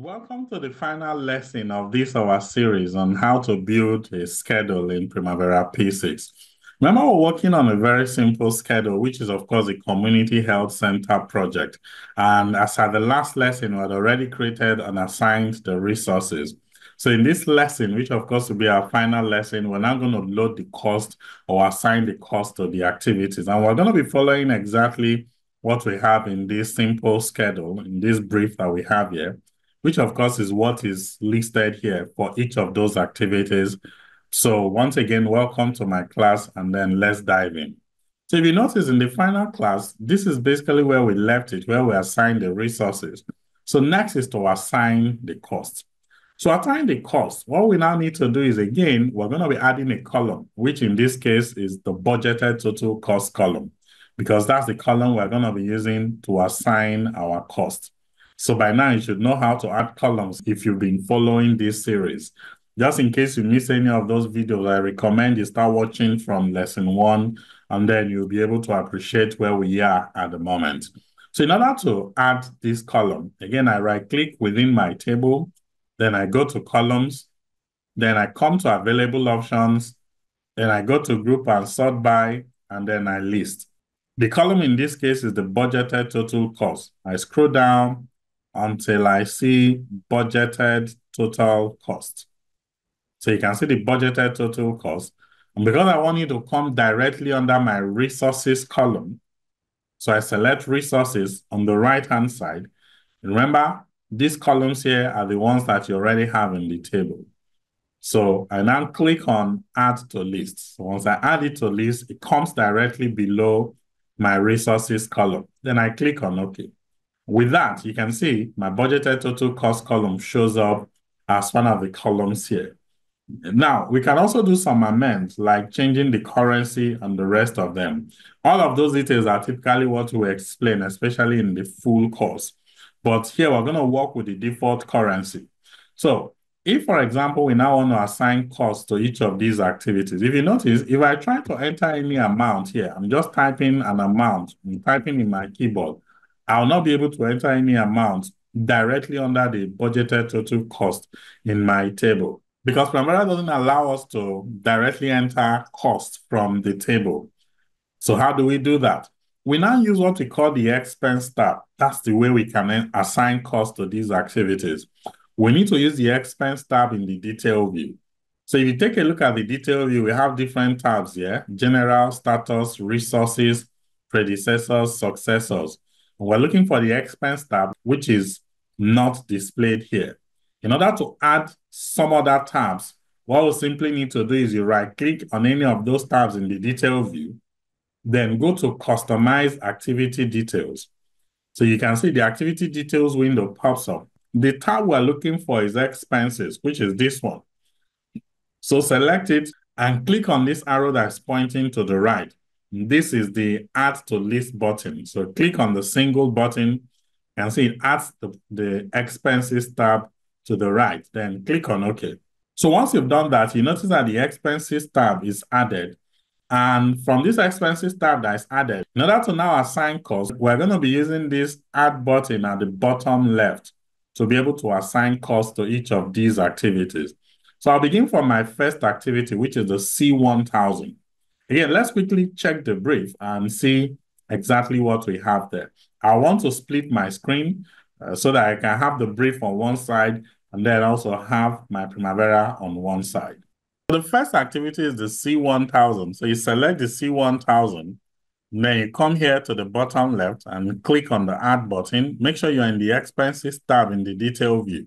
Welcome to the final lesson of this our series on how to build a schedule in Primavera P6. Remember, we're working on a very simple schedule, which is, of course, a Community Health Center project. And as at the last lesson, we had already created and assigned the resources. So in this lesson, which of course will be our final lesson, we're now going to load the cost or assign the cost to the activities. And we're going to be following exactly what we have in this simple schedule, in this brief that we have here which of course is what is listed here for each of those activities. So once again, welcome to my class and then let's dive in. So if you notice in the final class, this is basically where we left it, where we assigned the resources. So next is to assign the cost. So assign the cost, what we now need to do is again, we're going to be adding a column, which in this case is the budgeted total cost column, because that's the column we're going to be using to assign our cost. So by now, you should know how to add columns if you've been following this series. Just in case you miss any of those videos, I recommend you start watching from lesson one, and then you'll be able to appreciate where we are at the moment. So in order to add this column, again, I right click within my table, then I go to columns, then I come to available options, then I go to group and sort by, and then I list. The column in this case is the budgeted total cost. I scroll down, until I see budgeted total cost. So you can see the budgeted total cost. And because I want you to come directly under my resources column, so I select resources on the right-hand side. Remember, these columns here are the ones that you already have in the table. So I now click on add to list. So once I add it to list, it comes directly below my resources column. Then I click on OK. With that, you can see my budgeted total cost column shows up as one of the columns here. Now, we can also do some amends like changing the currency and the rest of them. All of those details are typically what we explain, especially in the full course. But here we're going to work with the default currency. So if, for example, we now want to assign costs to each of these activities, if you notice, if I try to enter any amount here, I'm just typing an amount, I'm typing in my keyboard. I'll not be able to enter any amount directly under the budgeted total cost in my table because Primavera doesn't allow us to directly enter cost from the table. So how do we do that? We now use what we call the expense tab. That's the way we can assign cost to these activities. We need to use the expense tab in the detail view. So if you take a look at the detail view, we have different tabs here, general, status, resources, predecessors, successors. We're looking for the expense tab, which is not displayed here. In order to add some other tabs, what we simply need to do is you right click on any of those tabs in the detail view, then go to customize activity details. So you can see the activity details window pops up. The tab we're looking for is expenses, which is this one. So select it and click on this arrow that's pointing to the right. This is the add to list button. So click on the single button and see it adds the, the expenses tab to the right. Then click on OK. So once you've done that, you notice that the expenses tab is added. And from this expenses tab that is added, in order to now assign costs, we're going to be using this add button at the bottom left to be able to assign costs to each of these activities. So I'll begin from my first activity, which is the C1000. Again, let's quickly check the brief and see exactly what we have there. I want to split my screen uh, so that I can have the brief on one side and then also have my Primavera on one side. The first activity is the C1000. So you select the C1000, then you come here to the bottom left and click on the Add button. Make sure you're in the Expenses tab in the Detail view.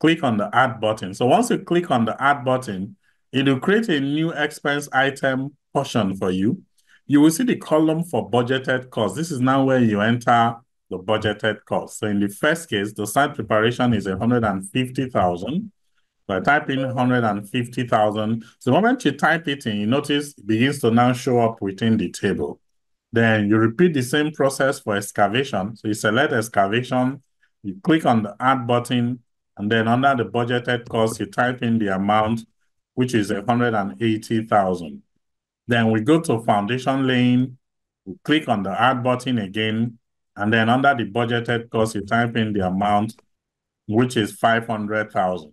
Click on the Add button. So once you click on the Add button, it will create a new expense item portion for you, you will see the column for budgeted costs. This is now where you enter the budgeted cost. So in the first case, the site preparation is 150,000. So I type in 150,000. So the moment you type it in, you notice it begins to now show up within the table. Then you repeat the same process for excavation. So you select excavation, you click on the add button, and then under the budgeted cost, you type in the amount, which is 180,000. Then we go to foundation laying, we click on the add button again, and then under the budgeted cost, you type in the amount, which is 500,000.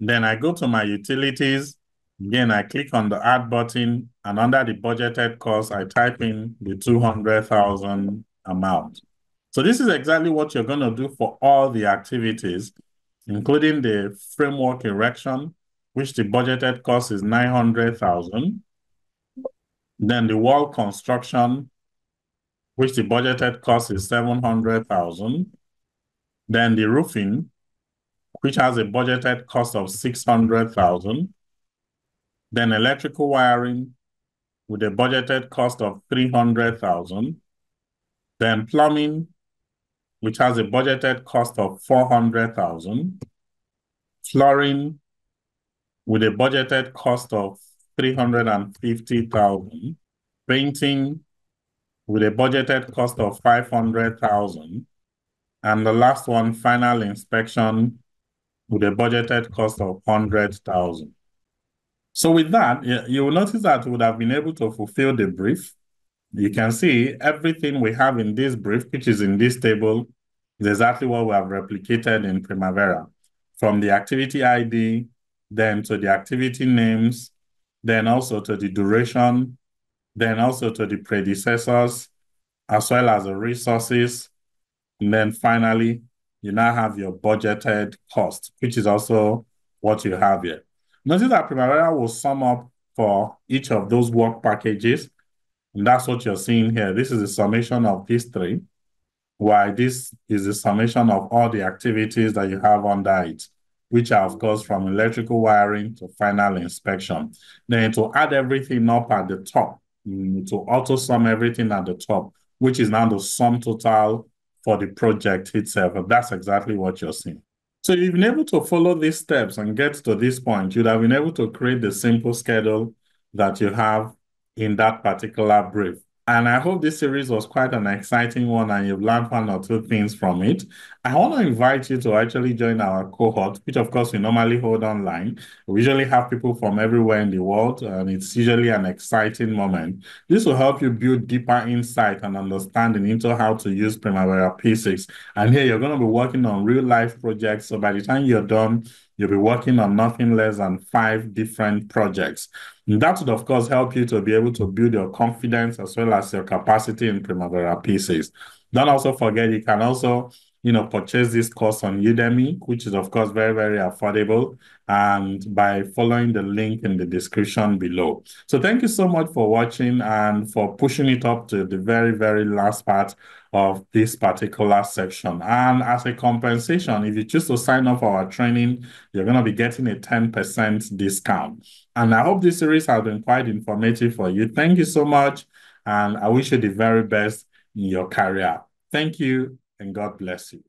Then I go to my utilities. Again, I click on the add button and under the budgeted cost, I type in the 200,000 amount. So this is exactly what you're going to do for all the activities, including the framework erection, which the budgeted cost is 900,000. Then the wall construction, which the budgeted cost is 700,000. Then the roofing, which has a budgeted cost of 600,000. Then electrical wiring with a budgeted cost of 300,000. Then plumbing, which has a budgeted cost of 400,000. Flooring with a budgeted cost of 350,000. Painting with a budgeted cost of 500,000. And the last one, final inspection with a budgeted cost of 100,000. So with that, you will notice that we would have been able to fulfill the brief. You can see everything we have in this brief, which is in this table, is exactly what we have replicated in Primavera. From the activity ID, then to the activity names, then also to the duration, then also to the predecessors, as well as the resources. And then finally, you now have your budgeted cost, which is also what you have here. Notice that Primavera will sum up for each of those work packages. And that's what you're seeing here. This is the summation of these three, while this is the summation of all the activities that you have under it which are, of course, from electrical wiring to final inspection. Then to add everything up at the top, mm, to auto sum everything at the top, which is now the sum total for the project itself. And that's exactly what you're seeing. So you've been able to follow these steps and get to this point. You'd have been able to create the simple schedule that you have in that particular brief. And I hope this series was quite an exciting one and you've learned one or two things from it. I want to invite you to actually join our cohort, which of course we normally hold online. We usually have people from everywhere in the world, and it's usually an exciting moment. This will help you build deeper insight and understanding into how to use Primavera P6. And here you're going to be working on real life projects. So by the time you're done, you'll be working on nothing less than five different projects. And that would, of course, help you to be able to build your confidence as well as your capacity in Primavera P6. Don't also forget, you can also you know, purchase this course on Udemy, which is of course very, very affordable and by following the link in the description below. So thank you so much for watching and for pushing it up to the very, very last part of this particular section. And as a compensation, if you choose to sign up for our training, you're going to be getting a 10% discount. And I hope this series has been quite informative for you. Thank you so much. And I wish you the very best in your career. Thank you and God bless you.